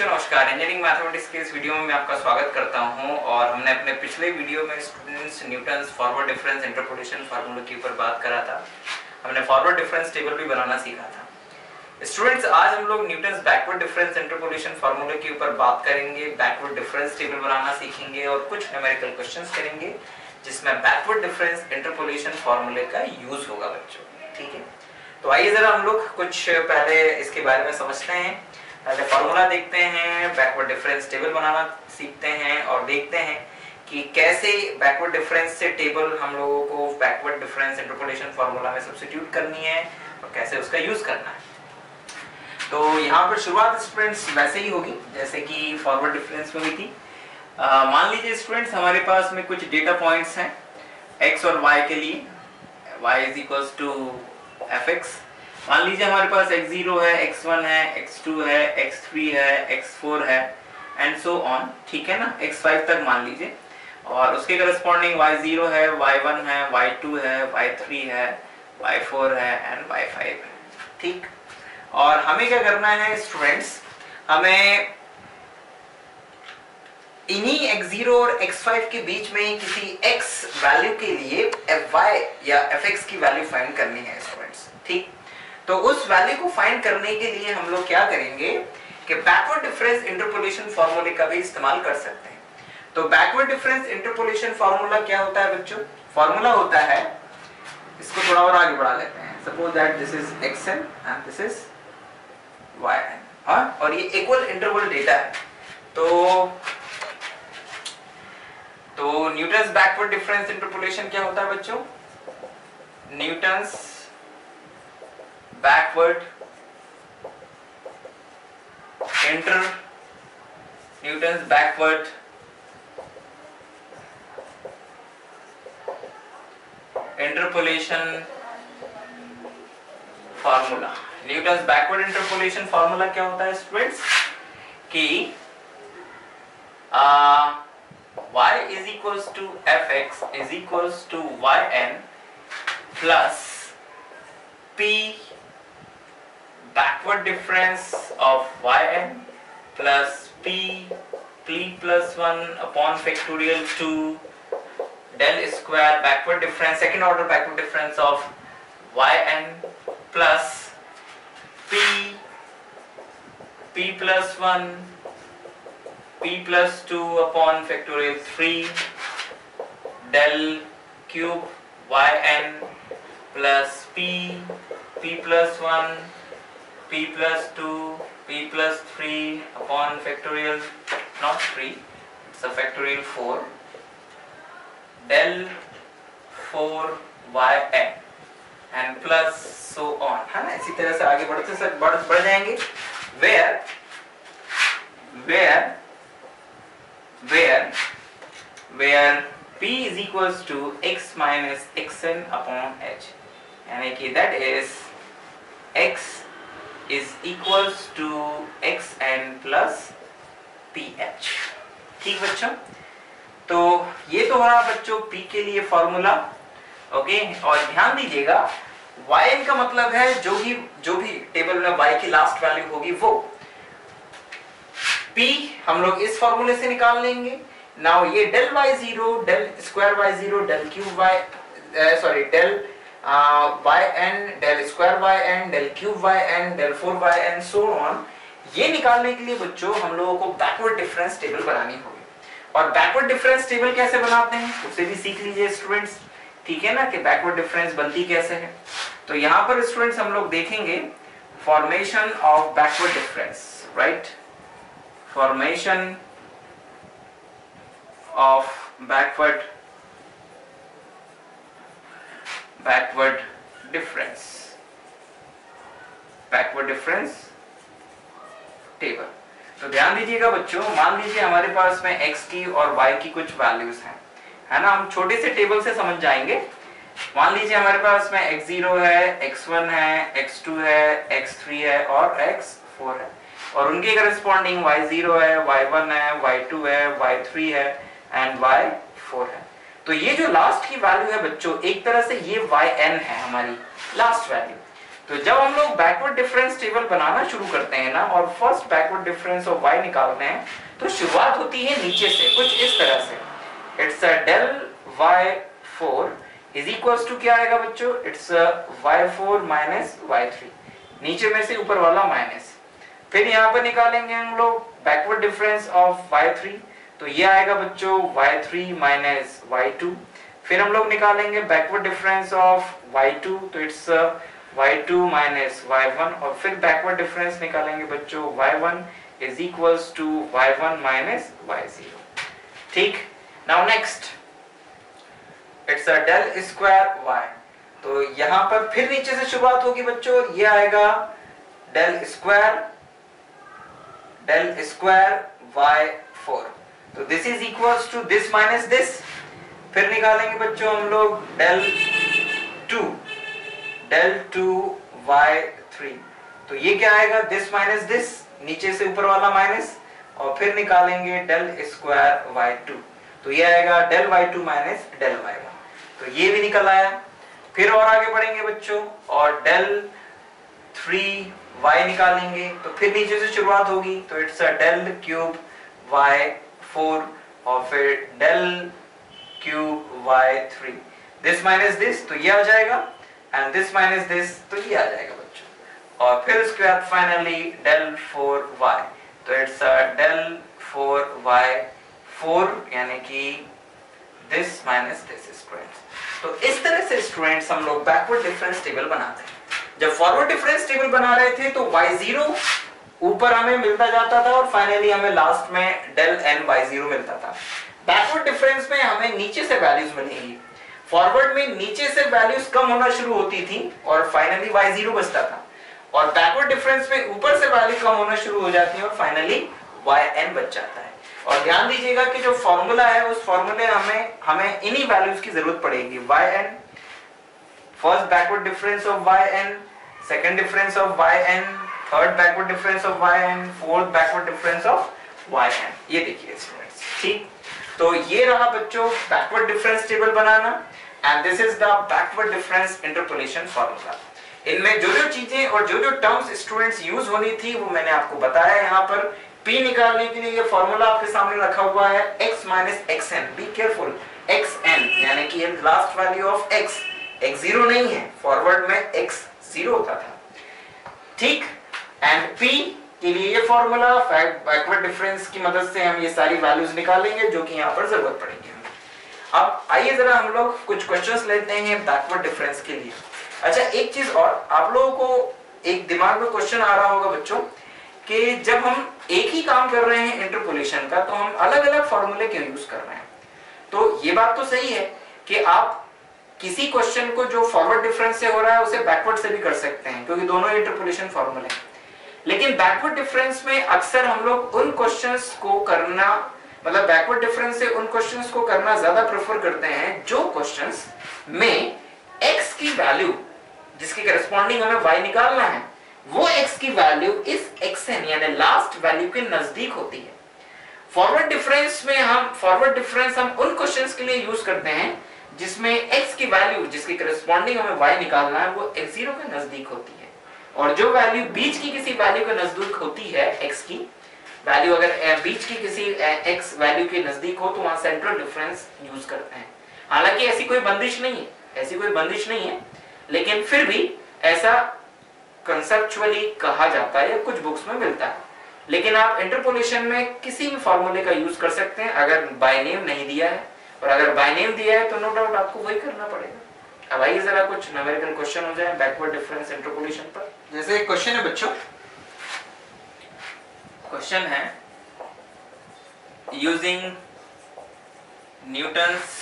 बच्चों नमस्कार। Engineering mathematics के इस वीडियो में मैं आपका स्वागत करता हूँ और हमने अपने पिछले वीडियो में students Newton's forward difference interpolation formula के ऊपर बात करा था। हमने फॉरवर्ड डिफरेंस टेबल भी बनाना सीखा था। स्टूडेंट्स आज हम लोग Newton's backward difference interpolation formula के ऊपर बात करेंगे बैकवर्ड डिफरेंस टेबल बनाना सीखेंगे और कुछ न्यूमेरिकल क्वेश्चंस करेंगे, जिसमें बैकवर्ड डिफरेंस इंटरपोलेशन फार्मूले का यूज़ होगा बच्चों। ठीक है? तो आइए जरा हम लोग कुछ पहले इसके बारे में समझते हैं। पहले फॉर्मूला देखते हैं बैकवर्ड डिफरेंस टेबल बनाना सीखते हैं और देखते हैं कि कैसे बैकवर्ड डिफरेंस से टेबल हम लोगों को बैकवर्ड डिफरेंस इंटरपोलेशन फार्मूला में सब्स्टिट्यूट करनी है और कैसे उसका यूज़ करना है। तो यहाँ पर शुरुआत स्टूडेंट्स वैसे ही होगी, जैसे कि फॉरवर्ड डिफरेंस में हुई थी। मान लीजिए स्टूडेंट्स हमारे पास में कुछ डेटा पॉइंट्स हैं एक्स और वाई के लिए, y is equals to f x मान लीजिए हमारे पास x0 है x1 है x2 है x3 है x4 है एंड सो ऑन ठीक है ना? X5 तक मान लीजिए। और उसके करस्पॉन्डिंग y0 है y1 है y2 है y3 है y4 है एंड y5 है, ठीक? और हमें क्या करना है स्टूडेंट्स हमें इन्हीं x0 और x5 के बीच में किसी x वैल्यू के लिए fy या fx की वैल्यू फाइंड करनी है स्टूडेंट्स ठीक? तो उस वैल्यू को फाइंड करने के लिए हम लोग क्या करेंगे कि बैकवर्ड डिफरेंस इंटरपोलेशन फार्मूले का भी इस्तेमाल कर सकते हैं। तो बैकवर्ड डिफरेंस इंटरपोलेशन फॉर्मूला क्या होता है बच्चों? फॉर्मूला होता है, इसको थोड़ा और आगे बढ़ा लेते हैं। Suppose that this is x n and this is yn हाँ? और ये इक्वल इंटरवल डेटा है। तो तो न्यूटन्स बैकवर्ड डिफरेंस इंटरपोलेशन क्या होता है बच्चों? Newton's backward inter Newton's backward interpolation formula Newton's backward interpolation formula क्या होता है स्टूडेंट्स कि y is equals to fx is equals to yn plus p backward difference of yn plus p p plus 1 upon factorial 2 del square backward difference second order backward difference of yn plus p p plus 1 p plus 2 upon factorial 3 del cube yn plus p p plus 1 p plus 2 p plus 3 upon factorial not 3 it's a factorial 4 del 4 yn and plus so on है ना इसी तरह से आगे बढ़ते से बढ़ बढ़ जाएँगे where where where where p is equals to x minus xn upon h यानी कि that is is equals to xn plus ph ठीक बच्चों? तो ये तो हमारा बच्चों p के लिए फॉर्मूला ओके और ध्यान दीजिएगा yn का मतलब है जो भी जो भी टेबल में y की लास्ट वैल्यू होगी वो। P हम लोग इस फॉर्मूले से निकाल लेंगे। नाउ ये del y zero del square y zero del cube y sorry del y n del square y n del cube y n del four y n so on ये निकालने के लिए बच्चों, हम लोगों को बैकवर्ड डिफरेंस टेबल बनानी होगी। और बैकवर्ड डिफरेंस टेबल कैसे बनाते हैं? उसे भी सीख लीजिए स्टूडेंट्स ठीक है ना कि बैकवर्ड डिफरेंस बनती कैसे है? तो यहाँ पर स्टूडेंट्स हम लोग देखेंगे formation of backward difference right formation of backward backward difference. Backward difference table तो ध्यान दीजिएगा बच्चों, मान लीजिए हमारे पास में x की और y की कुछ वैल्यूज़ हैं। है ना? हम छोटे से टेबल से समझ जाएँगे। मान लीजिए हमारे पास में x0 है x1 है x2 है x3 है और x4 है। और उनके करस्पॉन्डिंग y0 है y1 है y2 है y3 है एंड y4 है। तो ये जो लास्ट की वैल्यू है बच्चों, एक तरह से ये yn है हमारी लास्ट वैल्यू तो जब हम लोग बैकवर्ड डिफरेंस टेबल बनाना शुरू करते हैं ना, और first backward difference of y निकालते हैं तो शुरुआत होती है नीचे से, कुछ इस तरह से. It's a del y4 is equals to क्या आएगा बच्चों? इट्स y4 माइनस y3 नीचे में से ऊपर वाला माइनस फिर यहाँ पर निकालेंगे हम लोग बैकवर्ड डिफरेंस ऑफ़ y3 तो ये आएगा बच्चों y3 माइनस y2 फिर हम लोग निकालेंगे बैकवर्ड डिफरेंस ऑफ़ y2 तो इट्स y2 माइनस y1 और फिर बैकवर्ड डिफरेंस निकालेंगे बच्चों y1 is equals to y1 minus y0 ठीक? Now next it's a del square y तो यहाँ पर फिर नीचे से शुरुआत होगी बच्चों, ये आएगा del square del square y4 तो this is equals to this minus this फिर निकालेंगे बच्चों हम लोग डेल टू डेल 2 y3 तो ये क्या आएगा? दिस माइनस दिस नीचे से ऊपर वाला माइनस और फिर निकालेंगे डेल स्क्वायर वाई टू तो ये आएगा del y2 minus del y1 तो ये भी निकल आया। फिर और आगे बढ़ेंगे बच्चों, और डेल थ्री वाई निकालेंगे। तो फिर नीचे से शुरुआत होगी तो it's a del cube y4 और फिर del cube y3 this minus this तो ये आ जाएगा एंड दिस माइनस दिस तो ये आ जाएगा बच्चों। और फिर उसके बाद फाइनली डेल 4y तो इट्स डेल 4y 4 यानी कि दिस माइनस दिस स्टूडेंट्स तो इस तरह से स्टूडेंट्स हम लोग बैकवर्ड डिफरेंस टेबल बनाते हैं। जब फॉरवर्ड डिफरेंस टेबल बना रहे थे तो y0 ऊपर हमें मिलता जाता था और फाइनली हमें लास्ट में डेल एन बाई ज़ीरो मिलता था। बैकवर्ड डिफरेंस में हमें नीचे से वैल्यूज़ मिलेंगी। फॉरवर्ड में नीचे से वैल्यूज़ कम होना शुरू होती थी और फाइनली y0 बचता था। और बैकवर्ड डिफरेंस में ऊपर से वैल्यू कम होना शुरू हो जाती है और फाइनली yn बच जाता है। और ध्यान दीजिएगा कि जो फॉर्मूला है, उस फॉर्मूले हमें हमें इन्हीं वैल्यूज़ की ज़रूरत पड़ेगी। Y n first backward difference of y n second difference of yn third backward difference of yn fourth backward difference of yn ये देखिए स्टूडेंट्स ठीक? तो ये रहा बच्चों backward difference table banana and this is the backward difference interpolation formula इनमें जो जो चीज़ें और जो जो टर्म्स स्टूडेंट्स यूज़ होनी थी, वो मैंने आपको बताया यहाँ पर। P निकालने के लिए ये फॉर्मूला आपके सामने रखा हुआ है, x minus x n be careful x n यानी कि last value of x. x zero नहीं है फॉरवर्ड में x ज़ीरो होता था। ठीक? एंड पी के लिए ये फॉर्मूला बैकवर्ड डिफरेंस की मदद से हम ये सारी वैल्यूज़ निकालेंगे जो कि यहाँ पर ज़रूरत पड़ेगी। अब आइए जरा हम लोग कुछ क्वेश्चंस लेते हैं बैकवर्ड डिफरेंस के लिए। अच्छा एक चीज़ और, आप लोगों को एक दिमाग में क्वेश्चन आ रहा होगा बच्चों, कि जब हम एक ही काम कर रहे हैं इंटरपोलेशन का तो हम अलग अलग फॉर्मूले क्यों यूज़ कर रहे हैं? तो ये बात तो सही है कि आप किसी क्वेश्चन को जो फॉरवर्ड डिफरेंस से हो रहा है, उसे बैकवर्ड से भी कर सकते हैं, क्योंकि दोनों इंटरपोलेशन फॉर्मूले हैं। लेकिन बैकवर्ड डिफरेंस में अक्सर हम लोग उन क्वेश्चंस को करना मतलब बैकवर्ड डिफरेंस से उन क्वेश्चंस को करना ज़्यादा प्रेफर करते हैं, जो क्वेश्चंस में x की वैल्यू जिसके करस्पॉन्डिंग हमें y निकालना है, वो x की वैल्यू इस xn, यानी लास्ट वैल्यू के नज़दीक होती है। फॉरवर्ड डिफरेंस में हम फॉरवर्ड डिफरेंस हम उन क्वेश्चंस के लिए यूज़ करते हैं, जिसमें x की वैल्यू जिसकी करस्पॉन्डिंग हमें y निकालना है, वो x0 के नज़दीक होती है। और जो वैल्यू बीच की किसी वैल्यू के नज़दीक होती है, x की वैल्यू अगर बीच की किसी x वैल्यू के नज़दीक हो तो वहाँ सेंट्रल डिफरेंस यूज़ करते हैं। हालाँकि ऐसी कोई बंदिश नहीं है, ऐसी कोई बंदिश नहीं है, लेकिन फिर भी ऐसा कंसेप्चुअली कहा जाता है कुछ बुक्स में मिलता है। लेकिन आप इंटरपोलेशन में किसी भी फॉर्मूले का यूज़ कर सकते हैं, अगर बाय नेम नहीं दिया है, और अगर बाय नेम दिया है तो नो डाउट आपको वही करना पड़ेगा। अब आइए जरा कुछ न्यूमेरिकल क्वेश्चन हो जाए बैकवर्ड डिफरेंस इंटरपोलेशन पर। जैसे एक क्वेश्चन है बच्चों। क्वेश्चन है using Newton's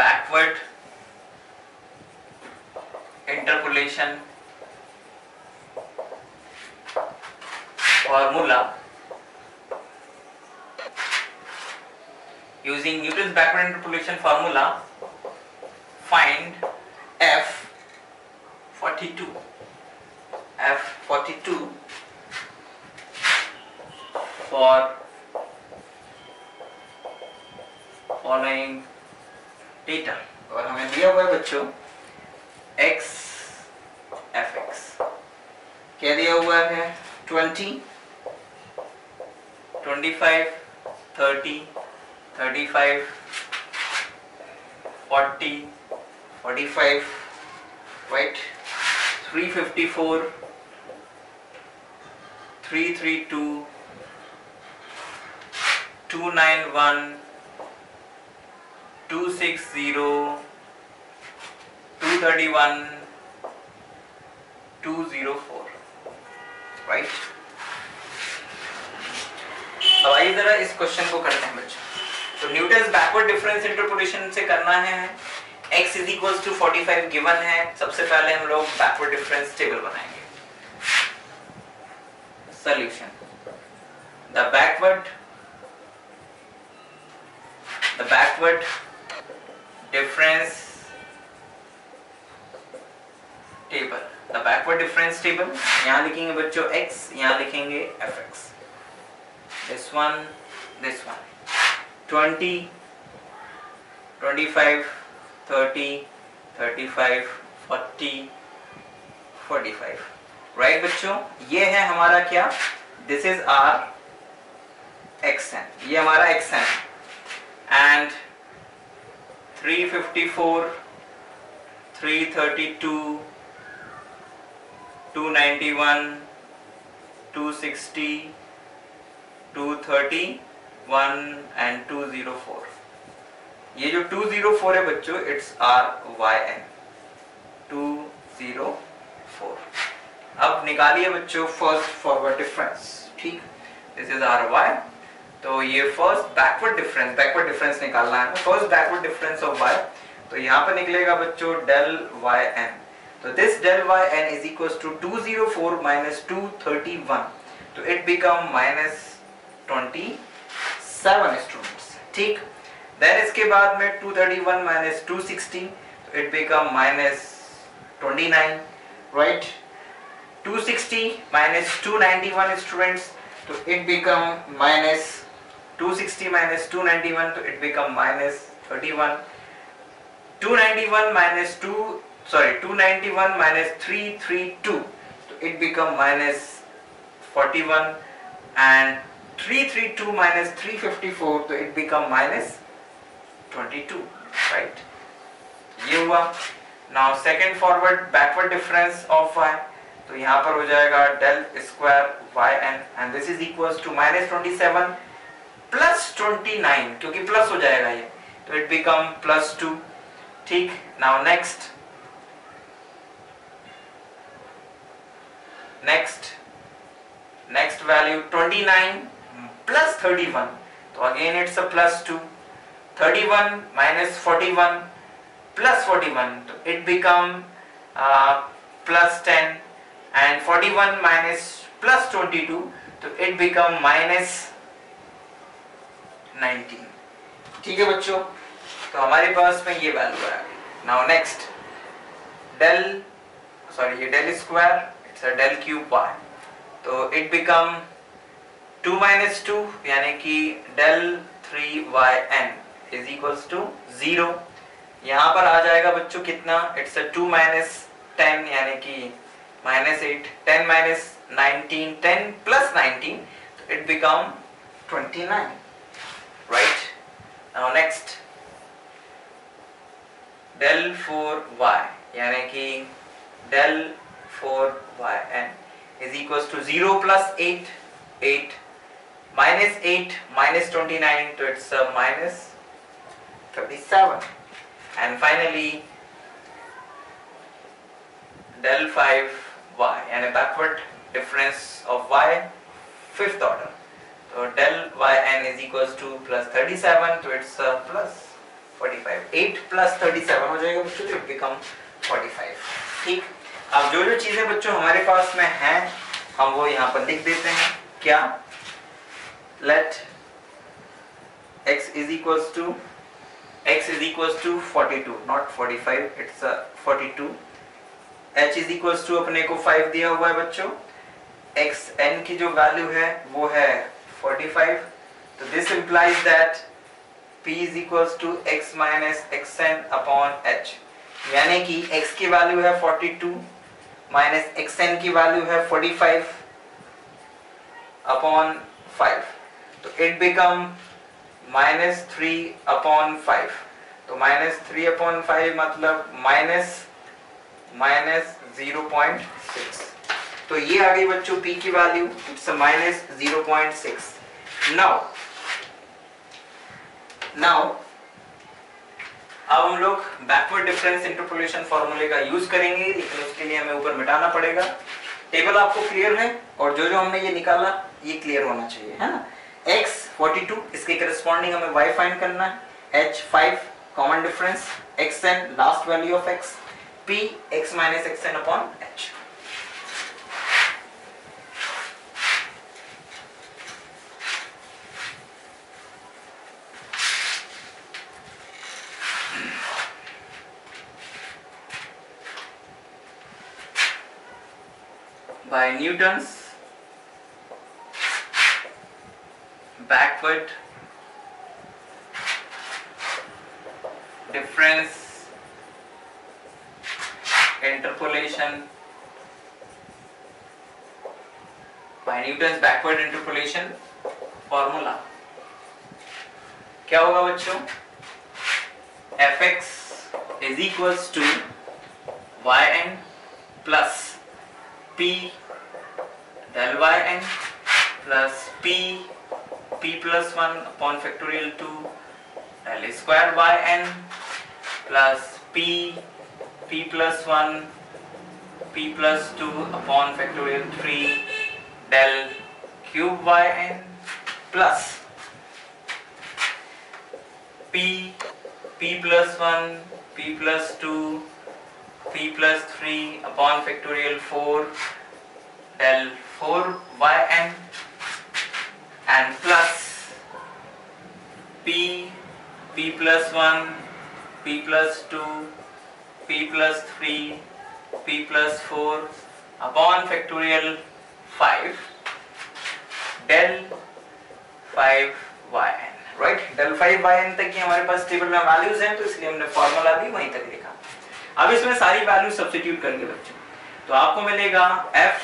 backward interpolation formula using Newton's backward interpolation formula find f 42 f 42 for following data. और हमें दिया हुआ है बच्चों, x क्या दिया हुआ है? Twenty twenty five, thirty thirty five forty forty five right three fifty four three three two two nine one two six zero two thirty one two zero four right अब आइए जरा इस क्वेश्चन को करते हैं, बच्चों। तो न्यूटन बैकवर्ड डिफरेंस इंटरप्रिटेशन से करना है। X is equal to 45 given है सबसे पहले हम लोग बैकवर्ड डिफरेंस टेबल बनाएँगे solution the backward the backward difference table the backward difference table यहाँ लिखेंगे बच्चों x यहाँ लिखेंगे fx this one this one 20 25 30 35 40 45 right बच्चों? ये है हमारा क्या? This is our x n ये हमारा एक्स एन एंड 354 332 291 260 231 एंड 204 ये जो 204 है बच्चों इट्स आर वाई एन 204 अब निकालिए बच्चों फ़र्स्ट फॉरवर्ड डिफरेंस ठीक? दिस इज़ आर वाई तो ये first backward difference backward difference निकालना है। First backward difference of y तो यहाँ पर निकलेगा बच्चों डेल वाई एन तो this del y n is equal to two zero four minus two thirty one तो it become minus twenty seven students ठीक? देन इसके बाद में 231 थर्टी वन माइनस 260 तो it become minus 29 right 260 minus 291 students so it become minus 260 minus 291 so it become minus 31 291 minus 2 sorry 291 minus 332 so it become minus 41 and 332 minus 354 so it become minus 22 right? ये हुआ। Now, second forward backward difference of y तो यहाँ पर हो जाएगा del square y and this is equal to minus twenty seven plus twenty nine क्योंकि plus हो जाएगा ये। तो इट बिकम प्लस टू ठीक? Now next next next value 29 plus 31 तो again it's a plus two 31 minus 41 plus 41 तो it become plus 10 and 41 minus plus 22 तो it become minus 19 ठीक है बच्चों? तो हमारे पास में ये वैल्यू आ गई नाउ नेक्स्ट डेल सॉरी ये del square it's a del cube by तो इट बिकम 2 माइनस टू यानी कि del three y n is equals to zero यहाँ पर आ जाएगा बच्चों कितना? It's a two minus ten यानी कि minus eight ten minus nineteen ten plus nineteen तो it become twenty nine right now next del four y यानी कि del four y n is equals to zero plus eight eight minus eight minus twenty nine तो it's minus 37 and finally del 5 y and a backward difference of y fifth order. So del yn is equals to plus 37 so it's uh, plus 45. 8 plus 37 हो तो become 45. ठीक अब जो जो चीज़ें बच्चों हमारे पास में हैं हम वो यहाँ पर लिख देते हैं क्या let x is equals to x is equals to 42 not 45 it's a 42 h is equals to अपने को 5 दिया हुआ है बच्चों x n की जो वैल्यू है वो है 45 तो this implies that p is equals to x minus xn upon h यानी कि x की वैल्यू है 42 माइनस एक्स एन की वैल्यू है 45 अपॉन 5 तो it become minus three upon five तो माइनस थ्री अपॉन फाइव मतलब minus minus zero point six तो ये आ गई बच्चों p की value it's minus zero point six now now अब हम लोग बैकवर्ड डिफरेंस इंटरपोलेशन फॉर्मूले का यूज़ करेंगे, लेकिन उसके लिए हमें ऊपर मिटाना पड़ेगा। टेबल आपको क्लियर है, और जो जो हमने ये निकाला, ये क्लियर होना चाहिए, है ना? X 42 इसके करस्पॉन्डिंग हमें y फाइंड करना है। H 5 common difference xn last value of x, p, x minus xn upon h. By Newton's backward difference interpolation by Newton's backward interpolation formula क्या होगा बच्चों fx is equals to yn plus p del yn plus p p plus 1 upon factorial 2 del square by n plus p p plus 1 p plus 2 upon factorial 3 del cube by n plus p p plus 1 p plus 2 p plus 3 upon factorial 4 del 4 yn and plus p p plus 1 p plus 2 p plus 3 p plus 4 upon factorial 5 del 5 yn right del five by n तक की हमारे पास table में values हैं तो इसलिए हमने formula भी वहीं तक लिखा अब इसमें सारी वैल्यू सब्स्टिट्यूट करेंगे बच्चों। तो आपको मिलेगा f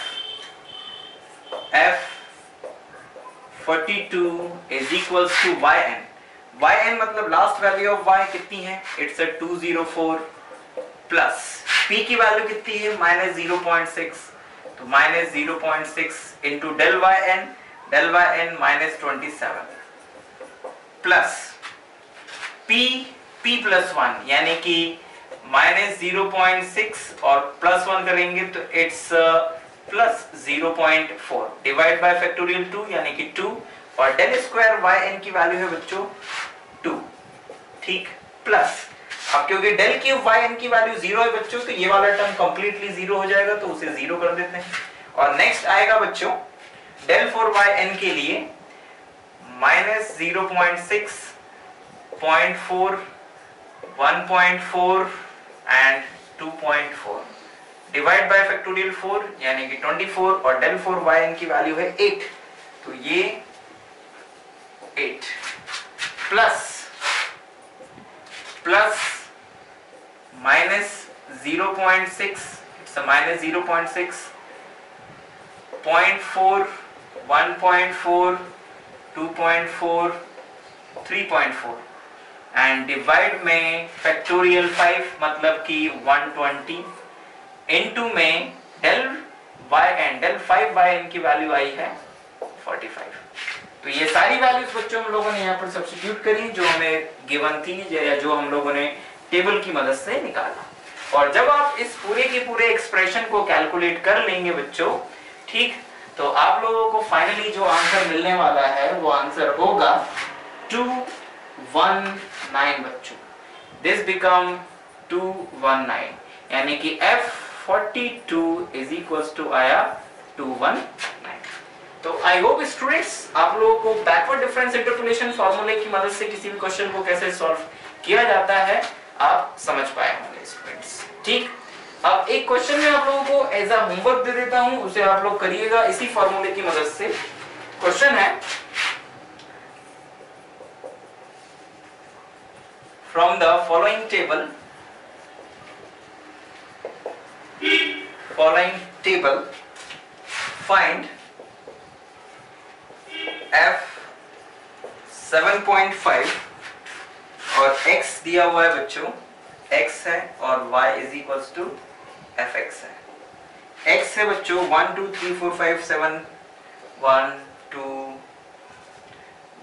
f 42 is equals to y n y n मतलब लास्ट वैल्यू ऑफ़ वाई कितनी है? इट्स अ 204 प्लस p की वैल्यू कितनी है? पॉइंट सिक्स तो del y n del y n minus twenty seven plus p p plus one यानी कि point six और प्लस वन करेंगे तो it's plus zero point four divide by factorial two यानी कि टू और डेल स्क्वायर वाई एन की value है बच्चों टू ठीक? प्लस अब क्योंकि डेल क्यूब वाई एन की वैल्यू ज़ीरो है बच्चों तो ये वाला टर्म कंप्लीटली ज़ीरो हो जाएगा तो उसे ज़ीरो कर देते हैं। और नेक्स्ट आएगा बच्चों डेल फोर वाई एन के लिए minus zero point six point four one point four and two point four divide by factorial four, यानी कि ट्वेंटी फोर और डेल फोर वाई एन की वैल्यू है एट तो ये eight plus plus minus zero point six it's minus zero point six point four one point four 2.4 3.4 and divide में factorial 5 मतलब कि 120 इनटू में del y and del 5 y इनकी value आई है 45 तो ये सारी वैल्यूज़ बच्चों हम लोगों ने यहाँ पर सब्स्टिट्यूट करी, जो हमें गिवन थी, या जो हम लोगों ने टेबल की मदद से निकाला। और जब आप इस पूरे के पूरे एक्सप्रेशन को कैलकुलेट कर लेंगे बच्चों, ठीक तो आप लोगों को फाइनली जो आंसर मिलने वाला है, वो आंसर होगा टू वन नाइन बच्चों। This become two one nine यानी कि f forty two is equal to आया टू वन नाइन तो आई होप स्टूडेंट्स आप लोगों को बैकवर्ड डिफरेंस इंटरपोलेशन फॉर्मूले की मदद से किसी भी क्वेश्चन को कैसे सॉल्व किया जाता है, आप समझ पाए होंगे स्टूडेंट्स ठीक? अब एक क्वेश्चन में आप लोगों को एज अ होमवर्क दे देता हूँ, उसे आप लोग करिएगा इसी फॉर्मूले की मदद से. क्वेश्चन है from the following table following table, find f 7.5 और x दिया हुआ है बच्चों, x है और y is equals to f x है। x है बच्चों one two three four five seven one two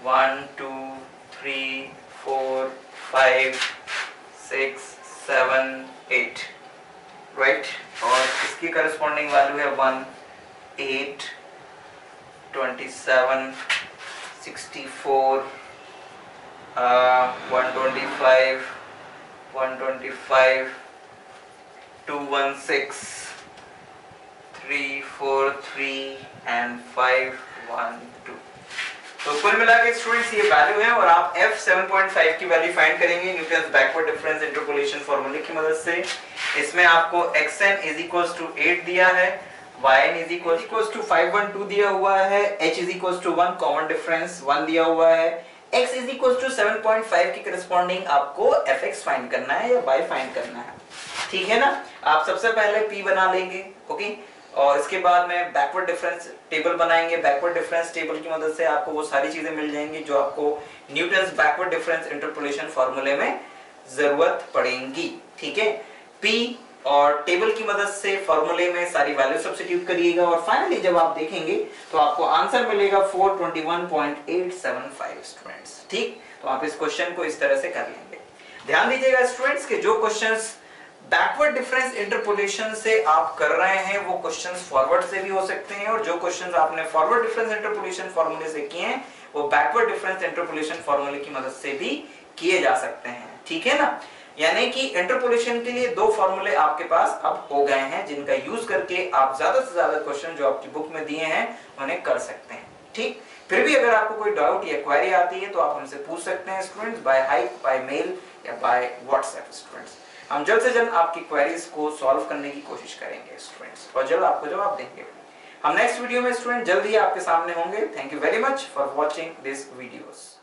one two three four five six seven eight right और इसकी करस्पॉन्डिंग वैल्यू है one eight twenty seven sixty four one twenty five one twenty five two one six three four three and five one two तो कुल मिला के students ये value है और आप f 7.5 की वैल्यू फाइंड करेंगे न्यूटन्स बैकवर्ड डिफरेंस इंटरपोलेशन फार्मूले की मदद से। इसमें आपको xn इज़ इक्वल्स टू 8 दिया है, yn इज़ इक्वल्स टू 512 दिया हुआ है, h is equals to 1 common difference 1 दिया हुआ है। X इज़ इक्वल्स टू 7.5 की करस्पॉन्डिंग आपको fx फाइंड करना है या y फाइंड करना है। ठीक है ना? आप सबसे पहले p बना लेंगे ओके और इसके बाद में बैकवर्ड डिफरेंस टेबल बनाएँगे। बैकवर्ड डिफरेंस टेबल की मदद से आपको वो सारी चीज़ें मिल जाएँगी जो आपको न्यूटन बैकवर्ड डिफरेंस इंटरपोलेशन फॉर्मूले में ज़रूरत पड़ेगी। ठीक है? P और टेबल की मदद से फॉर्मूले में सारी वैल्यू सब्सिट्यूट करिएगा और फाइनली जब आप देखेंगे तो आपको आंसर मिलेगा 421.875 स्टूडेंट्स ठीक? तो आप इस क्वेश्चन को इस तरह से कर लेंगे। ध्यान दीजिएगा स्टूडेंट्स के जो क्वेश्चंस बैकवर्ड डिफरेंस इंटरपोलेशन से आप कर रहे हैं, वो क्वेश्चंस फॉरवर्ड से भी हो सकते हैं और जो क्वेश्चंस आपने फॉरवर्ड डिफरेंस इंटरपोलेशन फॉर्मूले से किए हैं, वो बैकवर्ड डिफरेंस इंटरपोलेशन फॉर्मूले की मदद से भी किए जा सकते हैं। ठीक है ना? यानी कि इंटरपोलेशन के लिए दो फॉर्मूले आपके पास अब हो गए हैं, जिनका यूज़ करके आप ज़्यादा से ज़्यादा क्वेश्चन जो आपकी बुक में दिए हैं, उन्हें कर सकते हैं। ठीक? फिर भी अगर आपको कोई डाउट या क्वेरी आती है तो आप हमसे पूछ सकते हैं students by Hike by mail या बाय व्हाट्सएप स्टूडेंट्स हम जल्द से जल्द आपकी क्वेरीज को सॉल्व करने की कोशिश करेंगे स्टूडेंट्स और जल्द आपको जवाब देंगे। हम नेक्स्ट वीडियो में स्टूडेंट जल्द ही आपके सामने होंगे। Thank you very much for watching this videos